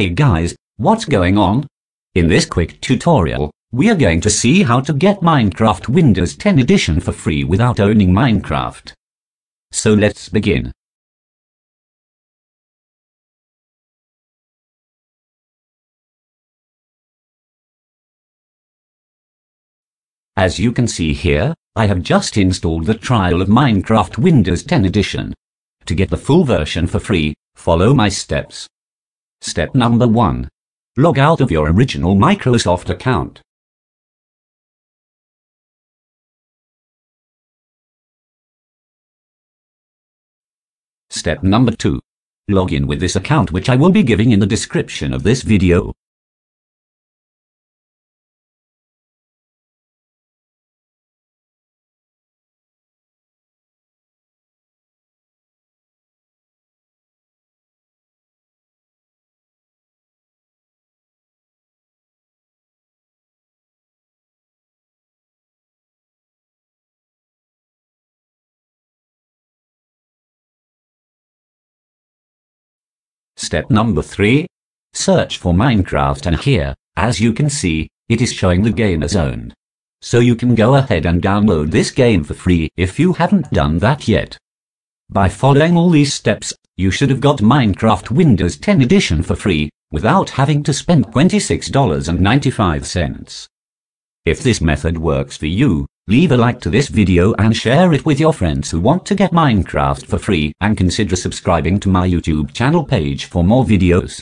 Hey guys, what's going on? In this quick tutorial, we are going to see how to get Minecraft Windows 10 Edition for free without owning Minecraft. So let's begin. As you can see here, I have just installed the trial of Minecraft Windows 10 Edition. To get the full version for free, follow my steps. Step number 1. Log out of your original Microsoft account. Step number 2. Log in with this account which I will be giving in the description of this video. Step number 3. Search for Minecraft and here, as you can see, it is showing the game as owned. So you can go ahead and download this game for free if you haven't done that yet. By following all these steps, you should have got Minecraft Windows 10 Edition for free, without having to spend $26.95. If this method works for you, Leave a like to this video and share it with your friends who want to get Minecraft for free and consider subscribing to my YouTube channel page for more videos.